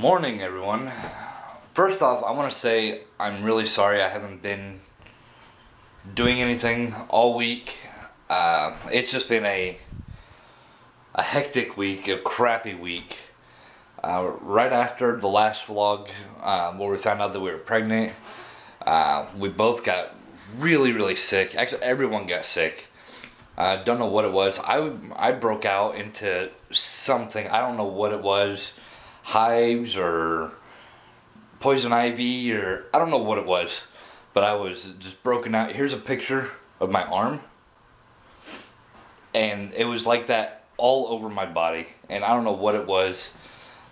morning, everyone. First off, I want to say I'm really sorry I haven't been doing anything all week. Uh, it's just been a a hectic week, a crappy week. Uh, right after the last vlog, uh, where we found out that we were pregnant, uh, we both got really, really sick. Actually, everyone got sick. I don't know what it was. I, I broke out into something. I don't know what it was. Hives or poison ivy or I don't know what it was. But I was just broken out. Here's a picture of my arm. And it was like that all over my body. And I don't know what it was.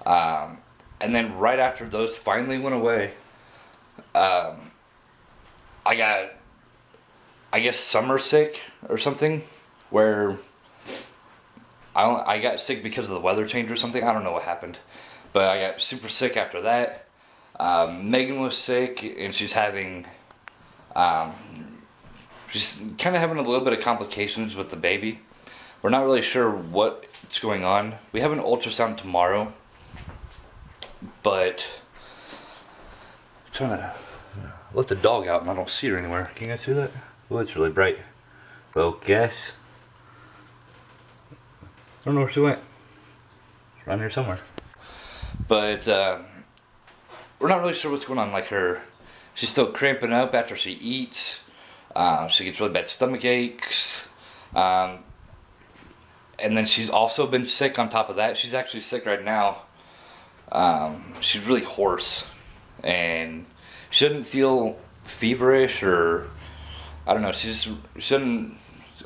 Um, and then right after those finally went away, um, I got, I guess, summer sick or something where I I got sick because of the weather change or something. I don't know what happened, but I got super sick after that. Um, Megan was sick and she's having, um, she's kind of having a little bit of complications with the baby. We're not really sure what's going on. We have an ultrasound tomorrow, but I'm trying to let the dog out and I don't see her anywhere. Can you guys see that? Oh, it's really bright. Focus. I don't know where she went. She's around here somewhere. But uh, we're not really sure what's going on. Like her, she's still cramping up after she eats. Uh, she gets really bad stomach aches. Um, and then she's also been sick on top of that. She's actually sick right now. Um, she's really hoarse. And she doesn't feel feverish or I don't know. She just shouldn't.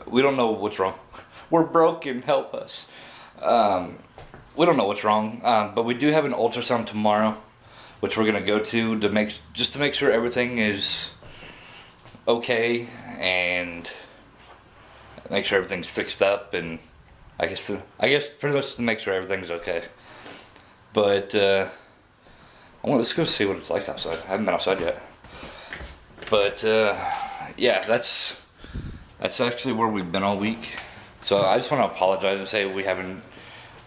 We don't know what's wrong. We're broken. Help us. Um, we don't know what's wrong, um, but we do have an ultrasound tomorrow, which we're gonna go to to make just to make sure everything is okay and make sure everything's fixed up and I guess to, I guess pretty much to make sure everything's okay. But uh, I want let's go see what it's like outside. I haven't been outside yet. But uh, yeah, that's that's actually where we've been all week. So I just want to apologize and say we haven't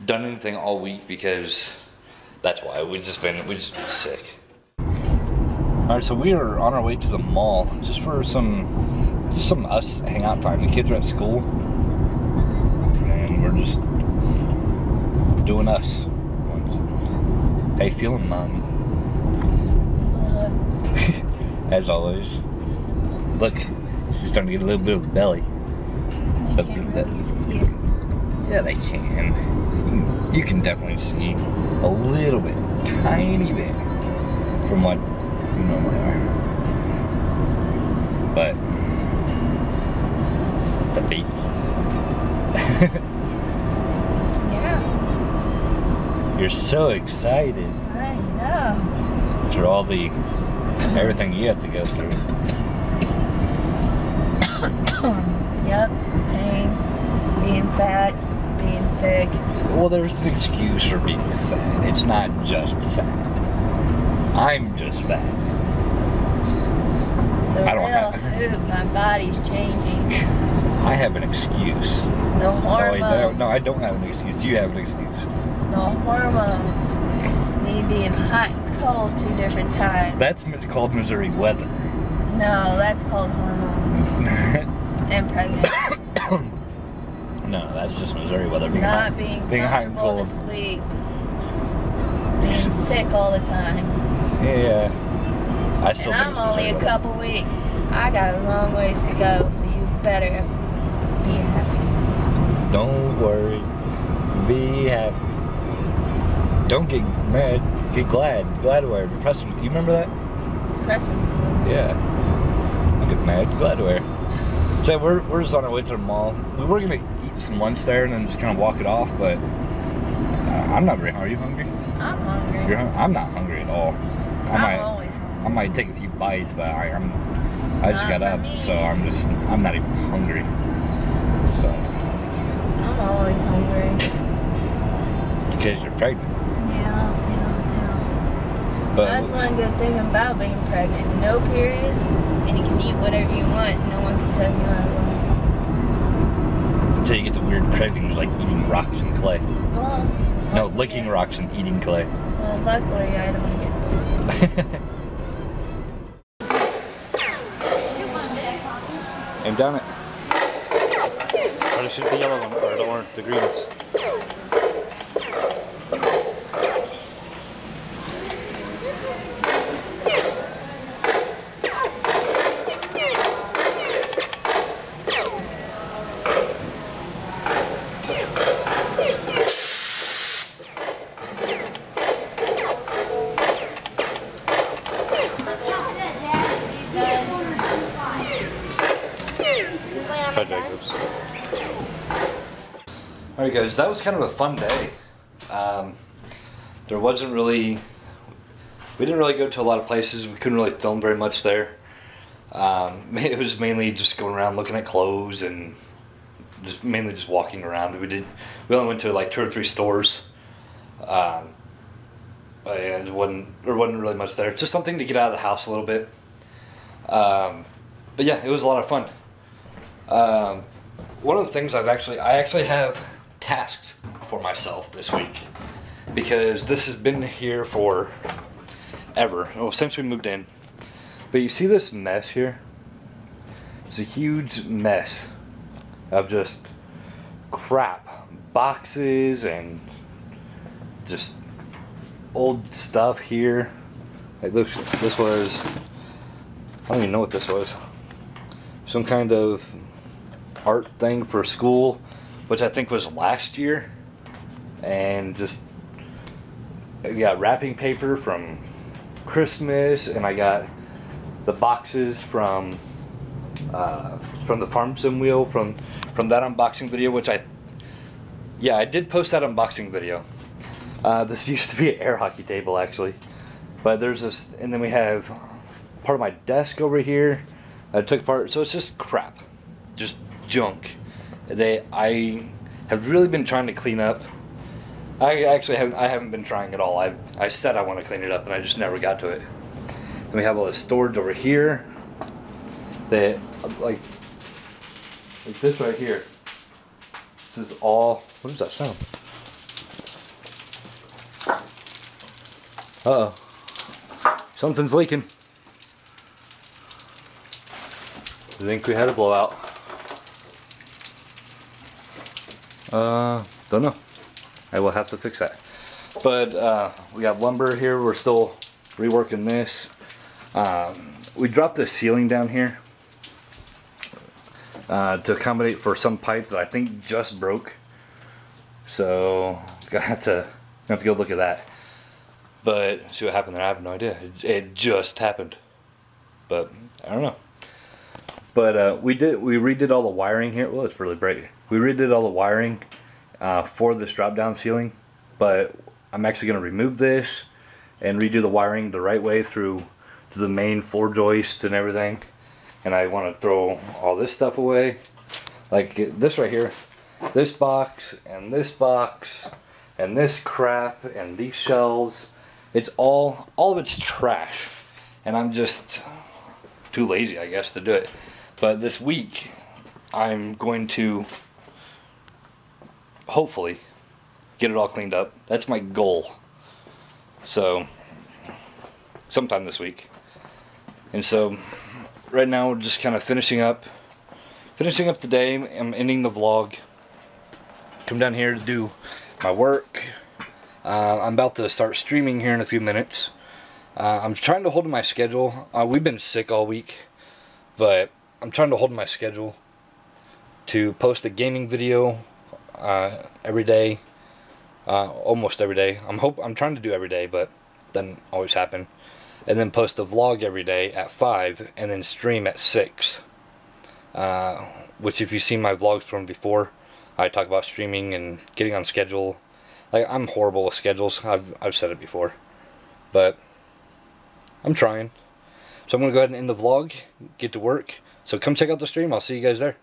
done anything all week because that's why we just been we just been sick. All right, so we are on our way to the mall just for some just some us hangout time. The kids are at school, and we're just doing us. How you feeling, mom? As always. Look, she's starting to get a little bit of belly. I But can't really see it. Yeah, they can. You can definitely see a little bit, tiny bit, from what you normally are. But the baby. Yeah, You're so excited I know. through all the everything you have to go through. yep, pain, being fat, being sick. Well, there's an excuse for being fat. It's not just fat. I'm just fat. It's a I don't real have- hoop. My body's changing. I have an excuse. The No, hormones. don't, no, I don't have an excuse. You have an excuse. The hormones. Me being hot and cold two different times. That's called Missouri weather. No, that's called hormones. And pregnant. that's just Missouri weather. Being hot, Not being being hot and comfortable to sleep. Being sick all the time. Yeah. I still And think I'm only a couple weeks. I got a long ways to go, so you better be happy. Don't worry. Be happy. Don't get mad. Get glad. Gladware. Do you remember that? Presents. Yeah. Get mad. Gladware. So we're, we're just on our way to the mall. We were gonna some lunch there and then just kind of walk it off, but uh, I'm not very hungry. Are you hungry? I'm hungry. You're hung- I'm not hungry at all. I I'm might always hungry. I might take a few bites, but I, I'm I just Not got up, me. so I'm just I'm not even hungry. So I'm always hungry. because you're pregnant, Yeah, yeah, yeah. but That's one good thing about being pregnant. No periods, and you can eat whatever you want. No one can tell you otherwise. Until you get the weird cravings like eating rocks and clay. Well, No, licking rocks and eating clay. Well, luckily I don't get those. Aim down it. Try to shoot the yellow one, or the orange, the green ones. Guys, that was kind of a fun day. Um, there wasn't really, we didn't really go to a lot of places. We couldn't really film very much there. Um, it was mainly just going around looking at clothes and just mainly just walking around. We did, we only went to like two or three stores. Um, but yeah, there wasn't, there wasn't really much there. Just something to get out of the house a little bit. Um, but yeah, it was a lot of fun. Um, one of the things I've actually, I actually have tasks for myself this week because this has been here for ever, well, since we moved in. But you see this mess here? It's a huge mess of just crap, boxes and just old stuff here. Like this, this was, I don't even know what this was. Some kind of art thing for school, which I think was last year, and just I got wrapping paper from Christmas, and I got the boxes from uh, from the farm sim wheel from from that unboxing video, which I yeah I did post that unboxing video. Uh, this used to be an air hockey table actually, but there's this, and then we have part of my desk over here. I took part, so it's just crap, just junk. They I have really been trying to clean up. I actually haven't. I haven't been trying at all. I I said I want to clean it up, and I just never got to it. And we have all this storage over here. That like like this right here. This is all. What does that sound? Uh oh. Something's leaking. I think we had a blowout. Uh, don't know. I will have to fix that. But uh, we got lumber here. We're still reworking this. Um, we dropped the ceiling down here uh, to accommodate for some pipe that I think just broke. So gonna have to have to go look at that. But see what happened there. I have no idea. It, it just happened. But I don't know. But uh, we did we redid all the wiring here. Well, it's really bright. We redid all the wiring uh, for this drop down ceiling. But I'm actually going to remove this and redo the wiring the right way through to the main floor joist and everything. And I want to throw all this stuff away. Like this right here. This box and this box and this crap and these shelves. It's all, all of it's trash. And I'm just too lazy, I guess, to do it. But this week, I'm going to hopefully get it all cleaned up. That's my goal. So, sometime this week. And so, right now we're just kind of finishing up, finishing up the day. I'm ending the vlog. Come down here to do my work. Uh, I'm about to start streaming here in a few minutes. Uh, I'm trying to hold my schedule. Uh, we've been sick all week, but I'm trying to hold my schedule to post a gaming video uh, every day, uh, almost every day. I'm hope I'm trying to do every day, but doesn't always happen. And then post a vlog every day at five, and then stream at six. Uh, which, if you've seen my vlogs from before, I talk about streaming and getting on schedule. Like I'm horrible with schedules. I've I've said it before, but I'm trying. So I'm gonna go ahead and end the vlog, get to work. So come check out the stream. I'll see you guys there.